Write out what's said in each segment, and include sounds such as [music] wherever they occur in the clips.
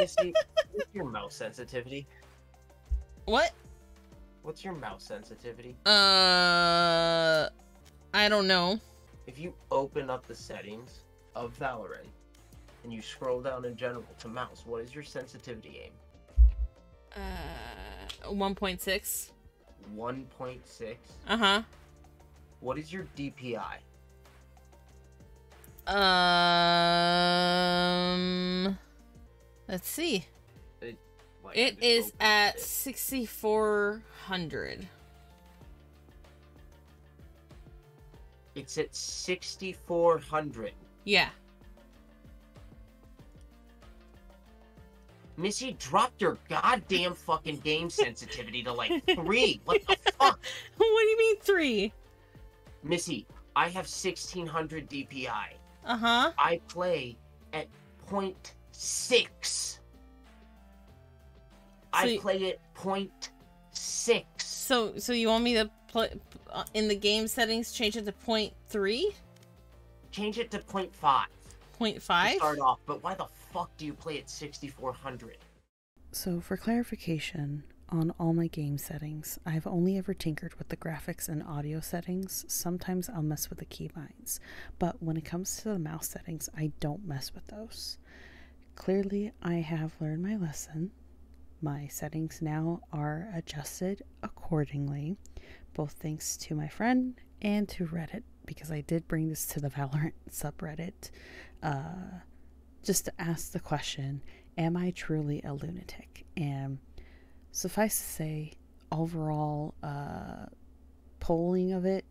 What's your mouse sensitivity? What? What's your mouse sensitivity? Uh, I don't know. If you open up the settings of Valorant and you scroll down in general to mouse, what is your sensitivity aim? Uh, 1.6. 1.6. Uh huh. What is your DPI? Um, let's see. It, like, It is at 6400. It's at 6400. Yeah. Missy, dropped your goddamn fucking game sensitivity to like three. What the fuck? [laughs] what do you mean three? Missy, I have 1600 DPI. Uh huh. I play at 0.6. I you- play at 0.6. So, so you want me to play uh, in the game settings? Change it to point three, Change it to 0.5 point to five. start off, but why the fuck do you play at 6400? So, for clarification, on all my game settings, I've only ever tinkered with the graphics and audio settings. Sometimes I'll mess with the keybinds, but when it comes to the mouse settings, I don't mess with those. Clearly, I have learned my lesson. My settings now are adjusted accordingly, both thanks to my friend and to Reddit, because I did bring this to the [laughs] Valorant subreddit uh, just to ask the question Am I truly a lunatic? And suffice to say, overall uh, polling of it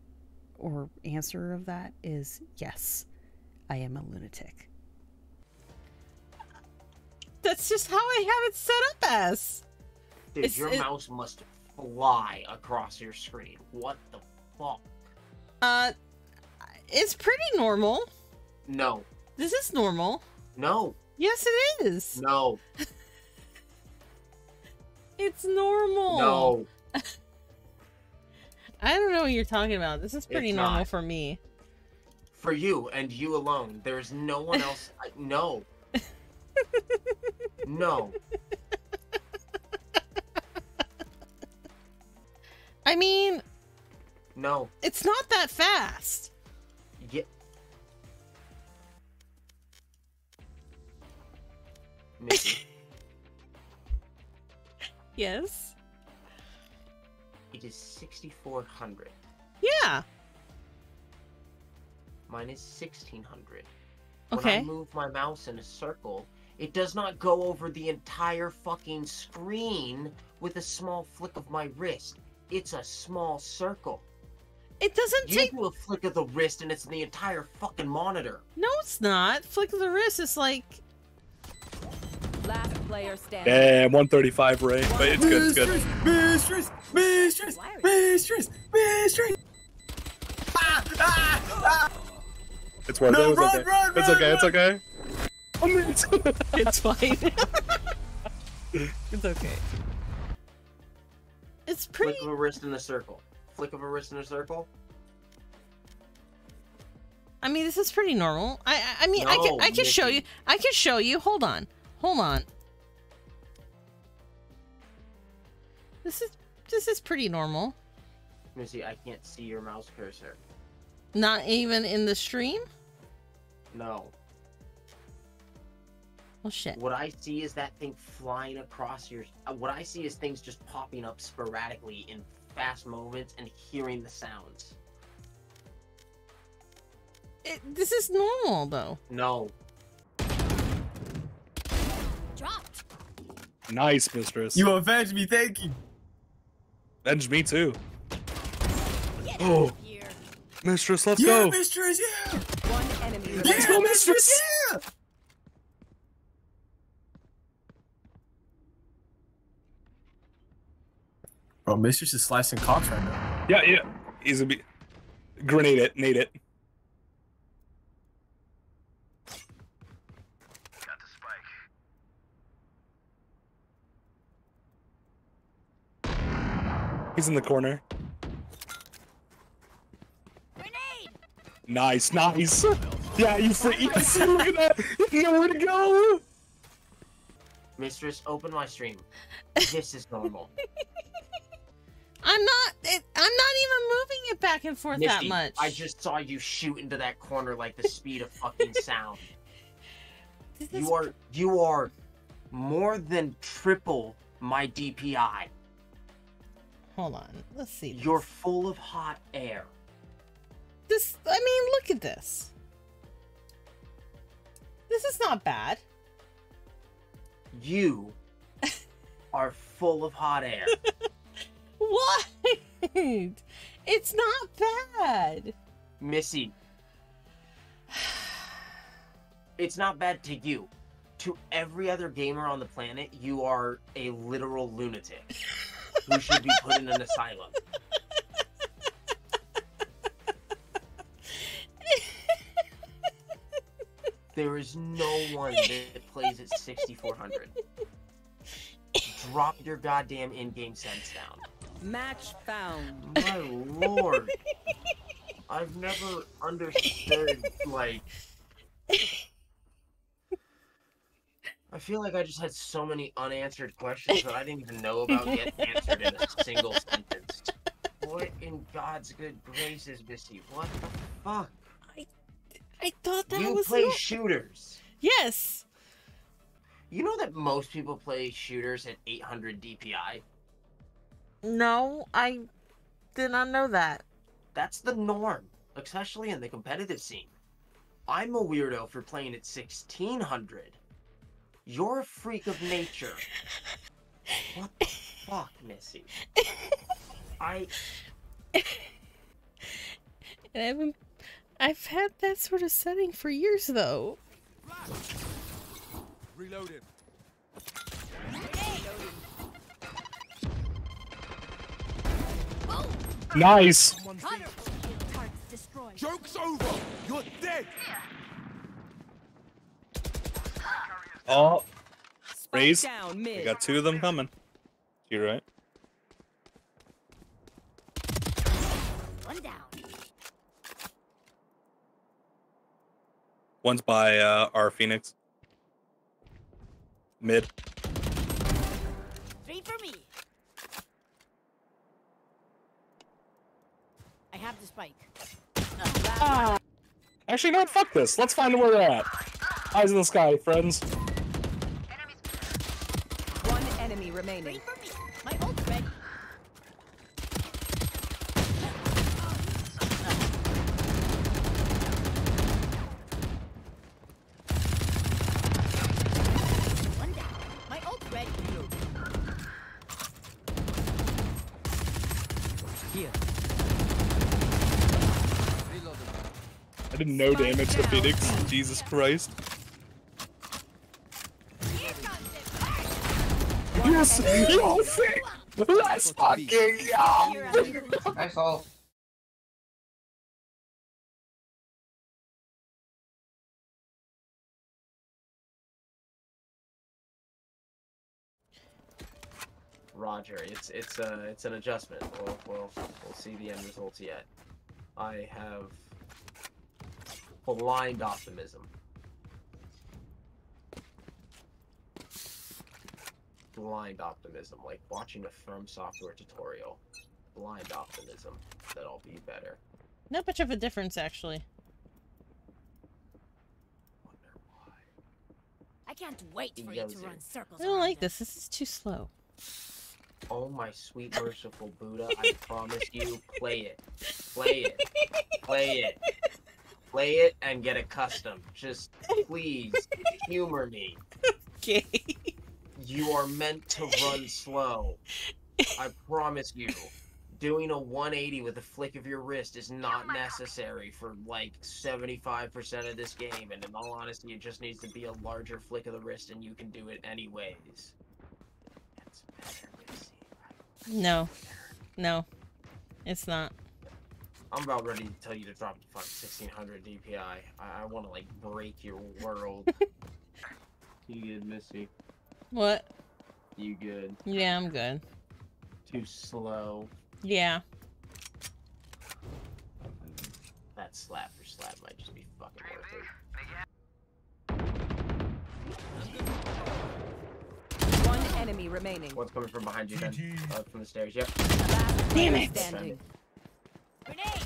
or answer of that is yes, I am a lunatic. That's just how I have it set up as. Dude, It's- your it- mouse must fly across your screen. What the fuck? Uh, it's pretty normal. No, This is normal. no, Yes, it is. no, [laughs] It's normal. no. [laughs] I don't know what you're talking about. This is pretty It's normal not. for me. For you and you alone. There's no one else. I, no. No. I mean, No. it's not that fast. Yeah. [laughs] Yes. it is 6,400. Yeah. Mine is 1,600. When I Okay. move my mouse in a circle, it does not go over the entire fucking screen with a small flick of my wrist. It's a small circle. It doesn't You take. do a flick of the wrist and it's the entire fucking monitor. No, it's not. Flick of the wrist is like. Last player standing. Damn, 135 Ray. But it's good, it's good. Mistress, mistress, mistress, mistress. Ah, ah, ah. It's worth No, it. It's run, okay. run, it's run, okay. It's okay. Oh, man, it's- [laughs] It's fine. it's okay. It's pretty. Flick of a wrist in a circle. Flick of a wrist in a circle. I mean, this is pretty normal. I. I I mean, I can. I can show you. I can show you. Hold on. Hold on. This is. This is pretty normal. Missy, I can't see your mouse cursor. Not even in the stream. No. Well, shit. What I see is that thing flying across your. uh, What I see is things just popping up sporadically in fast moments and hearing the sounds. It, this is normal though. No. Dropped. nice, mistress. You avenged me, thank you. avenge me too. Get Oh. here. Mistress, let's Yeah, go. mistress, yeah. One enemy. Yeah, Let's go, mistress, mistress. yeah. Bro, mistress is slicing cocks right now. Yeah, yeah. He's a be. Grenade it, nade it. He's in the corner. Grenade. Nice, nice. Yeah, you free. Yes, [laughs] look at that. Nowhere to go. Mistress, open my stream. This is normal. [laughs] I'm not. It, I'm not even moving it back and forth that much. I just saw you shoot into that corner like the speed of fucking [laughs] sound. You are you are more than triple my DPI. Hold on. Let's see. this. You're full of hot air. This. I mean, look at this. This is not bad. You [laughs] are full of hot air. [laughs] What? It's not bad. Missy. It's not bad to you. To every other gamer on the planet, you are a literal lunatic who should be put in an asylum. There is no one that plays at 6400. Drop your goddamn in-game sense down. Match found. My lord. I've never understood, like. I feel like I just had so many unanswered questions that I didn't even know about get answered in a single sentence. What in God's good graces, Missy? What the fuck? I I thought that you was play not- shooters. Yes. You know that most people play shooters at 800 DPI? No, I did not know that. That's the norm, especially in the competitive scene. I'm a weirdo for playing at 1600. You're a freak of nature. What the fuck, Missy? I And I've been, I've had that sort of setting for years though. Reloading. Nice. Targets destroyed. Joke's over. You're dead. Oh, Raze. we got two of them coming. You're right. One down. One's by uh, our Phoenix. Mid. Have the spike. Ah. Actually, no, fuck this. Let's find where they're at. Eyes in the sky, friends. One enemy Three remaining. for me. My ult's ready. One down. My ult's ready. I did no damage to Phoenix. Jesus Christ. Here comes it. Yes! Yo, Phoenix! Let's fucking go! Nice all. Roger, it's it's uh it's an adjustment. We'll we'll we'll see the end results yet. I have blind optimism. Blind optimism, like watching a firm software tutorial. Blind optimism that I'll be better. Not much of a difference actually. I can't wait for you to run circles I don't like this. This is too slow. Oh my sweet merciful Buddha, I [laughs] promise you, play it. Play it. Play it. Play it and get accustomed. Just please humor me. Okay. You are meant to run slow. I promise you. Doing a 180 with a flick of your wrist is not necessary for like 75% of this game, and in all honesty, it just needs to be a larger flick of the wrist and you can do it anyways. That's better, Missy. No. No. It's not. I'm about ready to tell you to drop to fuck 1600 DPI. I, I want to like break your world. [laughs] you good, Missy? What? You good? Yeah, I'm good. Too slow. Yeah. That slap for slap might just be fucking worth it. One enemy remaining. One's coming from behind you then. Uh, from the stairs. Yep. Damn it. Standing. Grenade!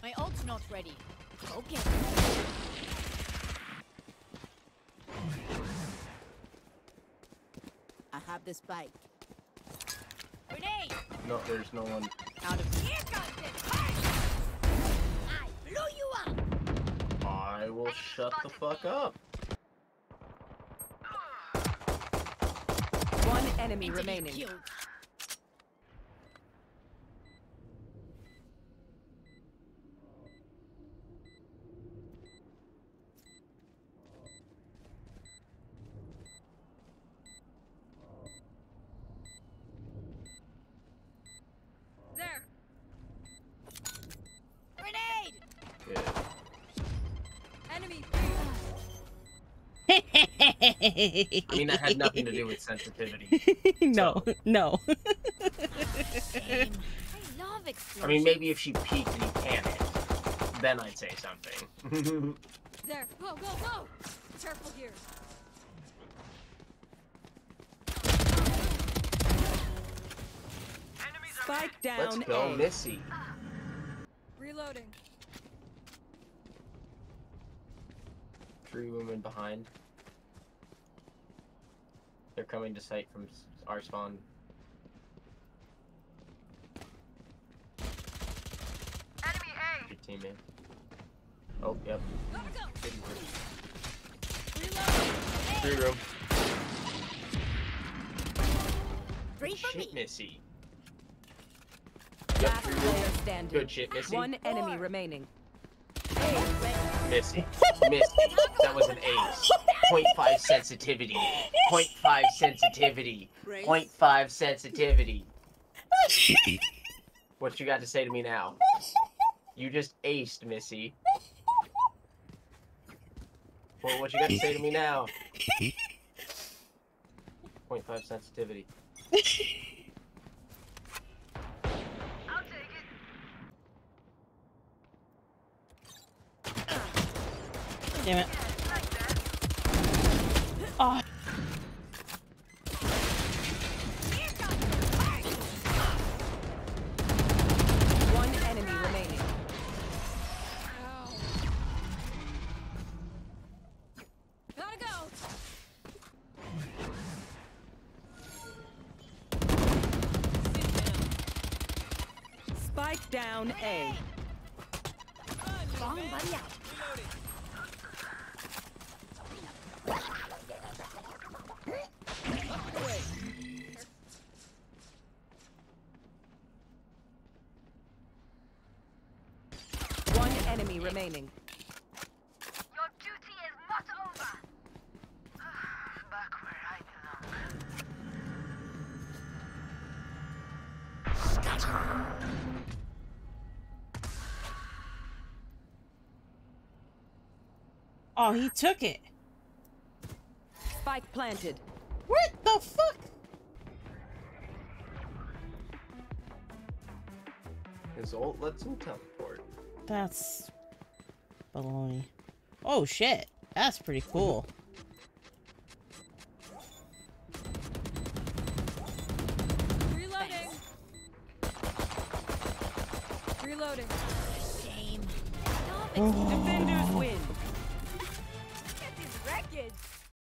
My ult's not ready. Okay. I have the spike. Grenade! No, there's no one. Out of here comes it! I blew you up! I will shut the fuck up. One enemy Until you remaining. killed. There! Grenade! Good. Enemy! I mean, that had nothing to do with sensitivity. [laughs] no, no. I love explosions. I mean, maybe if she peeked and you panicked, then I'd say something. [laughs] There! Go, go, go! Careful here. Spike down. Let's go, A. Missy. Reloading. Three women behind. They're coming to sight from our spawn. Your teammate. Oh, yep. Gotta go! Hidden room. Reloading! Three room. Three for Shit, me! Missy. Yep, Last three room. player standing. Good shit, Missy. One enemy Four. remaining. Missy. Missy. That was an ace. 0.5 sensitivity. 0.5 sensitivity. 0.5 sensitivity. What you got to say to me now? You just aced, Missy. Well, what you got to say to me now? 0.5 sensitivity. Damn it. Oh, One enemy remaining. Gotta go! Spike down A. Bomb buddy out. One enemy remaining. Your duty is not over. [sighs] Back where I belong. oh, he took it. Spike planted. What the fuck? His ult lets him teleport. That's baloney. Oh shit, that's pretty cool.